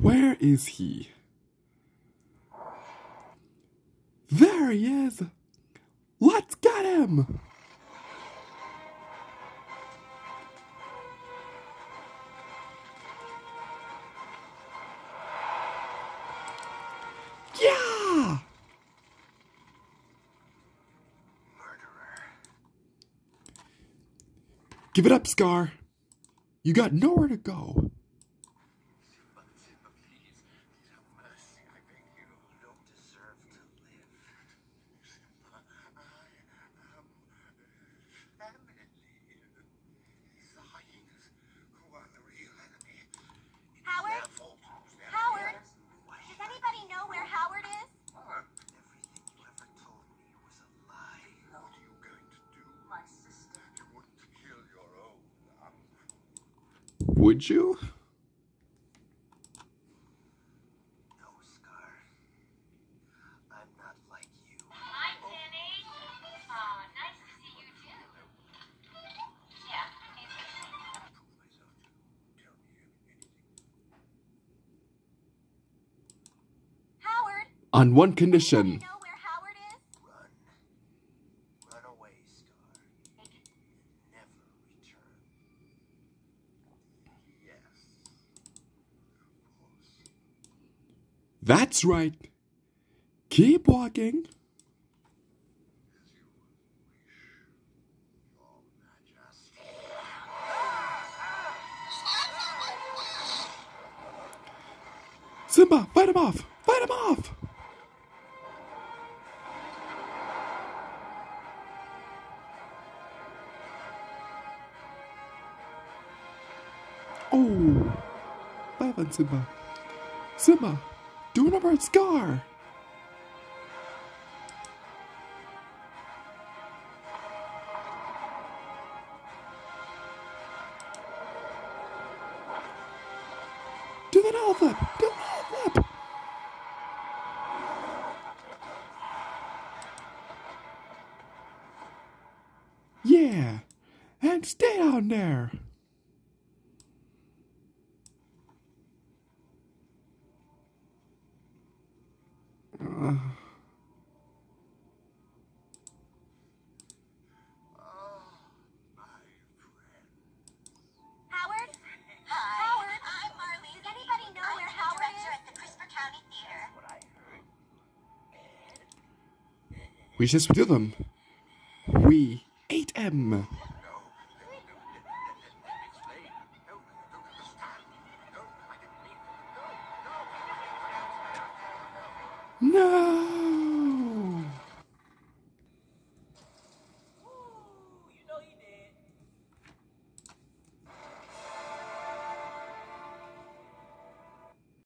Where is he? There he is! Let's get him! Yeah! Give it up, Scar. You got nowhere to go. Would you? no, Scar. I'm not like you. Hi, Danny. Oh, nice to see you too. Yeah, he's Prove myself tell me anything. Howard? On one Anybody condition. That's right. Keep walking. Simba, fight him off! Fight him off! Oh! Done, Simba. Simba, do another at Scar! Do the nail flip! Do the nail flip! Yeah! And stay down there! My friend. Howard? Hi, Howard? I'm Marlene. Does anybody know I'm where the Howard director is? at the CRISPR County Theater. What I heard. We just do them. We ate no. No!